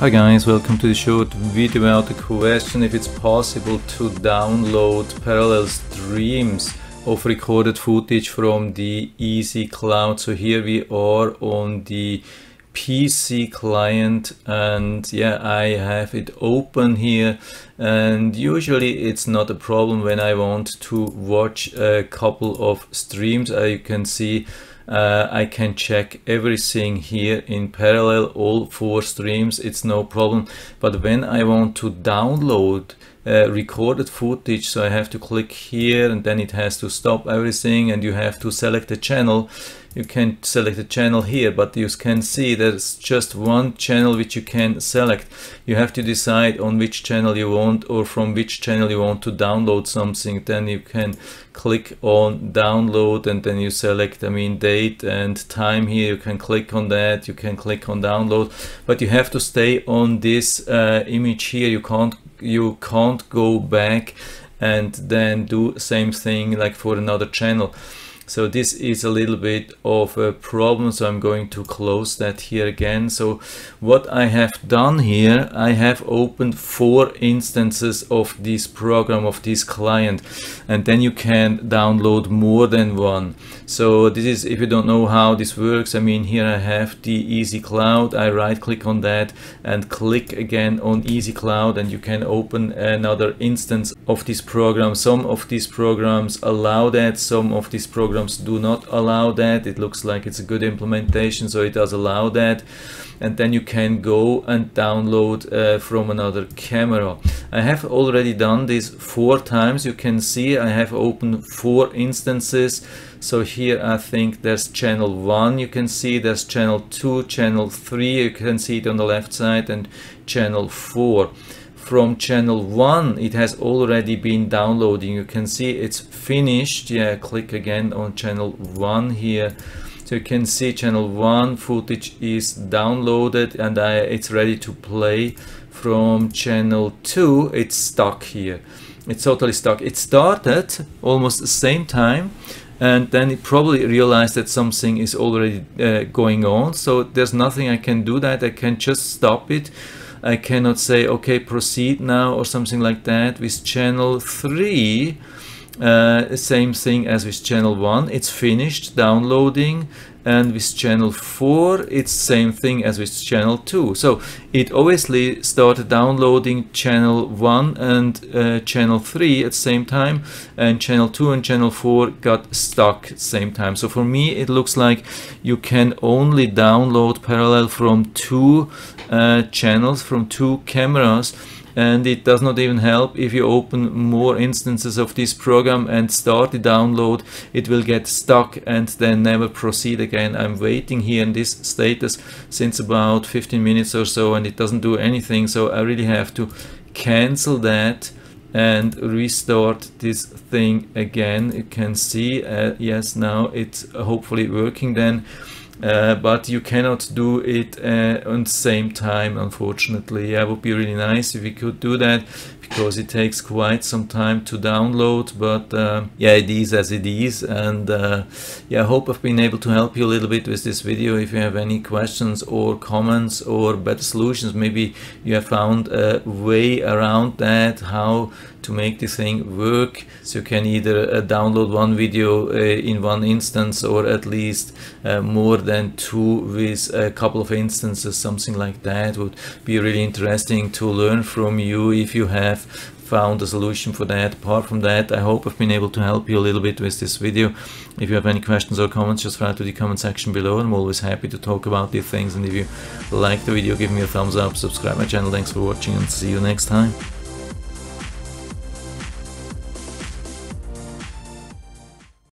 Hi guys, welcome to the short video about the question if it's possible to download parallel streams of recorded footage from the EseeCloud. So here we are on the PC client and yeah I have it open here and usually it's not a problem when I want to watch a couple of streams uh, you can see uh, I can check everything here in parallel all four streams it's no problem. But when I want to download uh, recorded footage so I have to click here and then it has to stop everything and you have to select the channel. You can select a channel here but you can see there's just one channel which you can select. You have to decide on which channel you want or from which channel you want to download something. Then you can click on download and then you select I mean date and time here. You can click on that. You can click on download. But you have to stay on this uh, image here. You can't you can't go back and then do same thing like for another channel so this is a little bit of a problem. So I'm going to close that here again. So what I have done here, I have opened four instances of this program of this client and then you can download more than one. So this is, if you don't know how this works, I mean, here I have the EseeCloud. I right click on that and click again on EseeCloud and you can open another instance of this program. Some of these programs allow that, some of these programs programs do not allow that. It looks like it's a good implementation, so it does allow that. And then you can go and download uh, from another camera. I have already done this four times. You can see I have opened four instances. So here I think there's channel 1, you can see there's channel 2, channel 3, you can see it on the left side, and channel 4 from channel 1 it has already been downloading you can see it's finished. Yeah click again on channel 1 here. So you can see channel 1 footage is downloaded and I, it's ready to play from channel 2 it's stuck here. It's totally stuck. It started almost the same time and then it probably realized that something is already uh, going on. So there's nothing I can do that. I can just stop it I cannot say, okay, proceed now or something like that. With channel 3, uh, same thing as with channel 1, it's finished downloading and with channel 4 it's same thing as with channel 2 so it obviously started downloading channel 1 and uh, channel 3 at the same time and channel 2 and channel 4 got stuck at same time. So for me it looks like you can only download parallel from two uh, channels from two cameras and it does not even help if you open more instances of this program and start the download. It will get stuck and then never proceed again I'm waiting here in this status since about 15 minutes or so and it doesn't do anything. So I really have to cancel that and restart this thing again. You can see uh, yes now it's hopefully working then uh, but you cannot do it uh, on the same time unfortunately. Yeah, it would be really nice if we could do that because it takes quite some time to download but uh, yeah it is as it is and uh, yeah I hope I've been able to help you a little bit with this video. If you have any questions or comments or better solutions maybe you have found a way around that how to make this thing work so you can either uh, download one video uh, in one instance or at least uh, more than two with a couple of instances something like that would be really interesting to learn from you if you have found a solution for that. Apart from that, I hope I've been able to help you a little bit with this video. If you have any questions or comments, just write to the comment section below. I'm always happy to talk about these things. And if you like the video, give me a thumbs up, subscribe my channel. Thanks for watching and see you next time.